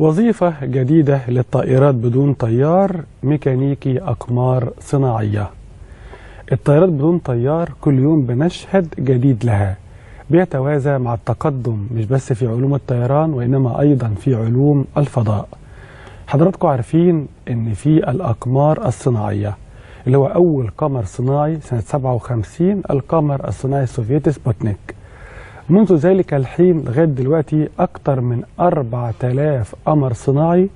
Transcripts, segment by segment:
وظيفة جديدة للطائرات بدون طيار ميكانيكي أقمار صناعية. الطائرات بدون طيار كل يوم بنشهد جديد لها بيتوازى مع التقدم مش بس في علوم الطيران وإنما أيضا في علوم الفضاء. حضراتكم عارفين إن في الأقمار الصناعية اللي هو أول قمر صناعي سنة 57 القمر الصناعي السوفيتي سبوتنيك. منذ ذلك الحين لغاية دلوقتي أكثر من 4000 قمر صناعي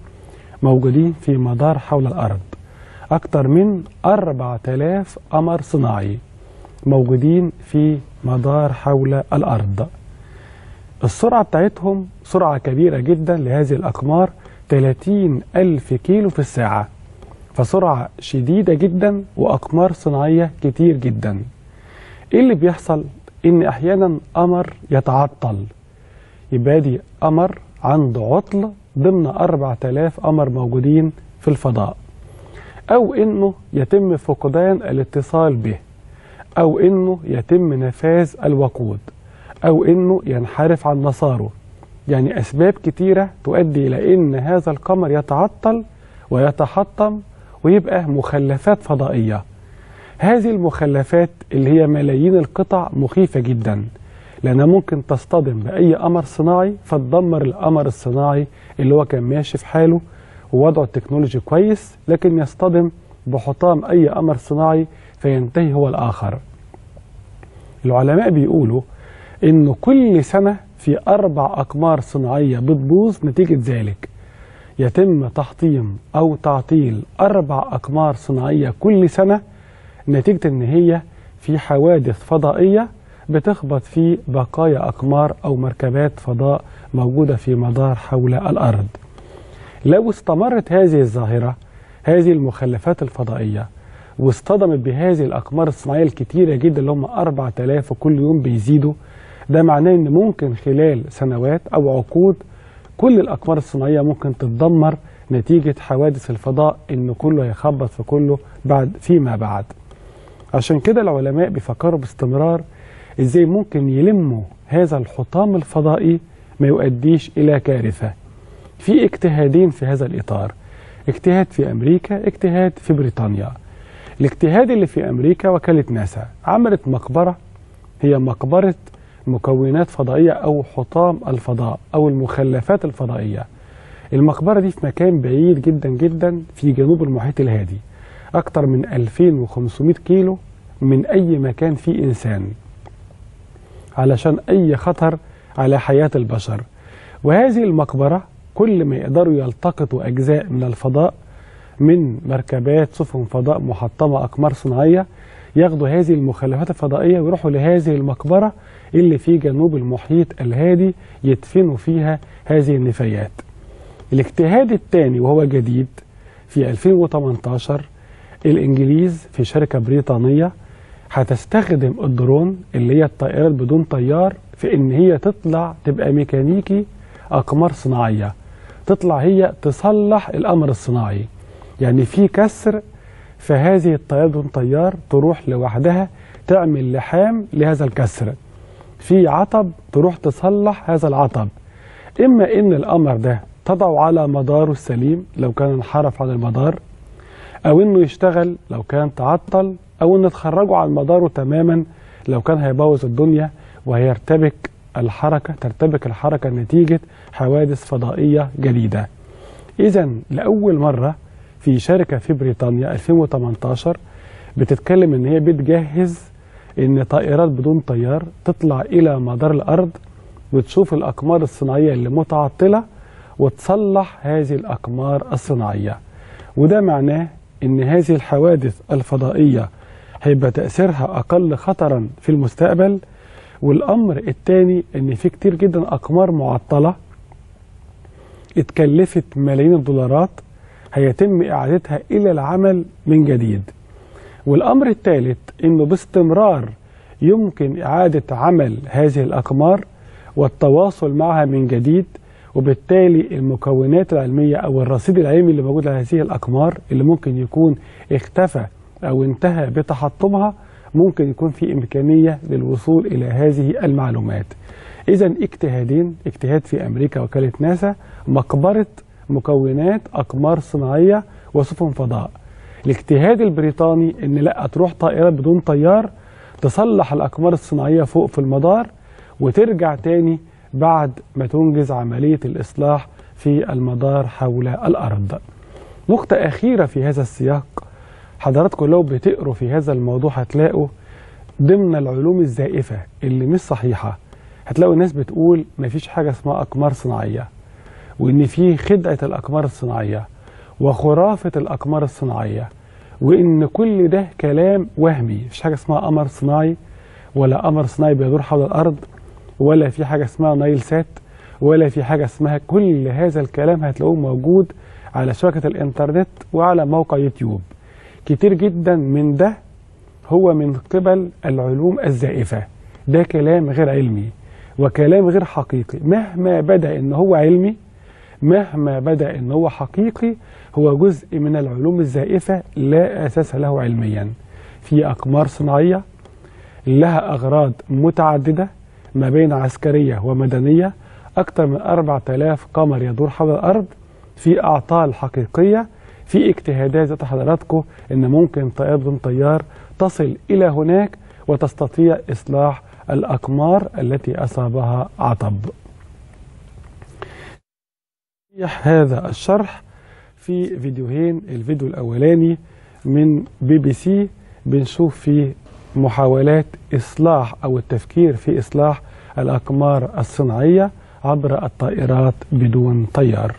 موجودين في مدار حول الأرض. أكثر من 4000 قمر صناعي موجودين في مدار حول الأرض. السرعة بتاعتهم سرعة كبيرة جدا لهذه الأقمار 30 ألف كيلو في الساعة. فسرعة شديدة جدا وأقمار صناعية كتير جدا. إيه اللي بيحصل؟ إن أحيانا قمر يتعطل. يبقى دي قمر عنده عطل ضمن 4000 قمر موجودين في الفضاء. أو إنه يتم فقدان الاتصال به. أو إنه يتم نفاذ الوقود. أو إنه ينحرف عن مساره. يعني أسباب كتيرة تؤدي إلى أن هذا القمر يتعطل ويتحطم ويبقى مخلفات فضائية. هذه المخلفات اللي هي ملايين القطع مخيفة جدا لأنها ممكن تصطدم بأي قمر صناعي فتدمر القمر الصناعي اللي هو كان ماشي في حاله ووضعه التكنولوجي كويس لكن يصطدم بحطام أي قمر صناعي فينتهي هو الآخر. العلماء بيقولوا إنه كل سنة في أربع أقمار صناعية بتبوظ نتيجة ذلك. يتم تحطيم أو تعطيل أربع أقمار صناعية كل سنة نتيجة إن هي في حوادث فضائية بتخبط في بقايا أقمار أو مركبات فضاء موجودة في مدار حول الأرض لو استمرت هذه الظاهرة هذه المخلفات الفضائية واصطدمت بهذه الأقمار الصناعية الكتيرة جدا اللي هم 4000 وكل يوم بيزيدوا ده معناه إن ممكن خلال سنوات أو عقود كل الأقمار الصناعية ممكن تتدمر نتيجة حوادث الفضاء إن كله هيخبط في كله بعد فيما بعد. عشان كده العلماء بيفكروا باستمرار إزاي ممكن يلموا هذا الحطام الفضائي ما يؤديش إلى كارثة. في اجتهادين في هذا الإطار. اجتهاد في أمريكا، اجتهاد في بريطانيا. الاجتهاد اللي في أمريكا وكالة ناسا عملت مقبرة هي مقبرة مكونات فضائية أو حطام الفضاء أو المخلفات الفضائية المقبرة دي في مكان بعيد جدا جدا في جنوب المحيط الهادي أكثر من 2500 كيلو من أي مكان فيه إنسان علشان أي خطر على حياة البشر. وهذه المقبرة كل ما يقدروا يلتقطوا أجزاء من الفضاء من مركبات سفن فضاء محطمة أقمار صناعية ياخدوا هذه المخلفات الفضائية ويروحوا لهذه المقبرة اللي في جنوب المحيط الهادي يدفنوا فيها هذه النفايات. الاجتهاد الثاني وهو جديد في 2018 الإنجليز في شركة بريطانية هتستخدم الدرون اللي هي الطائرات بدون طيار في إن هي تطلع تبقى ميكانيكي أقمار صناعية. تطلع هي تصلح الأمر الصناعي. يعني في كسر فهذه الطائرة بدون طيار تروح لوحدها تعمل لحام لهذا الكسر. في عطب تروح تصلح هذا العطب. إما إن القمر ده تضعه على مداره السليم لو كان انحرف عن المدار أو إنه يشتغل لو كان تعطل أو إنه تخرجه عن مداره تماما لو كان هيبوظ الدنيا وهيرتبك الحركة ترتبك الحركة نتيجة حوادث فضائية جديدة. إذا لأول مرة في شركة في بريطانيا 2018 بتتكلم إن هي بتجهز إن طائرات بدون طيار تطلع إلى مدار الأرض وتشوف الأقمار الصناعية اللي متعطلة وتصلح هذه الأقمار الصناعية. وده معناه إن هذه الحوادث الفضائية هيبقى تأثيرها أقل خطرا في المستقبل والأمر الثاني إن في كتير جدا أقمار معطلة اتكلفت ملايين الدولارات هيتم إعادتها إلى العمل من جديد. والأمر الثالث إنه باستمرار يمكن إعادة عمل هذه الأقمار والتواصل معها من جديد وبالتالي المكونات العلمية أو الرصيد العلمي اللي موجود على هذه الأقمار اللي ممكن يكون اختفى أو انتهى بتحطمها ممكن يكون في إمكانية للوصول إلى هذه المعلومات. إذا اجتهادين اجتهاد في أمريكا وكالة ناسا مقبرة مكونات أقمار صناعية وسفن فضاء. الاجتهاد البريطاني إن لا تروح طائرات بدون طيار تصلح الأقمار الصناعية فوق في المدار وترجع تاني بعد ما تنجز عملية الإصلاح في المدار حول الأرض. نقطة أخيرة في هذا السياق. حضراتكم لو بتقروا في هذا الموضوع هتلاقوا ضمن العلوم الزائفة اللي مش صحيحة. هتلاقوا الناس بتقول مفيش حاجة اسمها أقمار صناعية وإن في خدعة الأقمار الصناعية وخرافة الأقمار الصناعية وإن كل ده كلام وهمي. مفيش حاجة اسمها قمر صناعي ولا قمر صناعي بيدور حول الأرض. ولا في حاجة اسمها نايل سات ولا في حاجة اسمها كل هذا الكلام هتلاقوه موجود على شبكة الإنترنت وعلى موقع يوتيوب. كتير جدا من ده هو من قبل العلوم الزائفة. ده كلام غير علمي وكلام غير حقيقي. مهما بدأ إن هو علمي مهما بدأ إن هو حقيقي هو جزء من العلوم الزائفة لا أساس له علميا. في أقمار صناعية لها أغراض متعددة ما بين عسكرية ومدنية أكثر من 4000 قمر يدور حول الأرض في أعطال حقيقية في اجتهادات ذات حضراتكم إن ممكن بدون طيار تصل إلى هناك وتستطيع إصلاح الأقمار التي أصابها عطب. هذا الشرح في فيديوهين الفيديو الأولاني من بي بي سي بنشوف فيه محاولات إصلاح أو التفكير في إصلاح الأقمار الصناعية عبر الطائرات بدون طيار.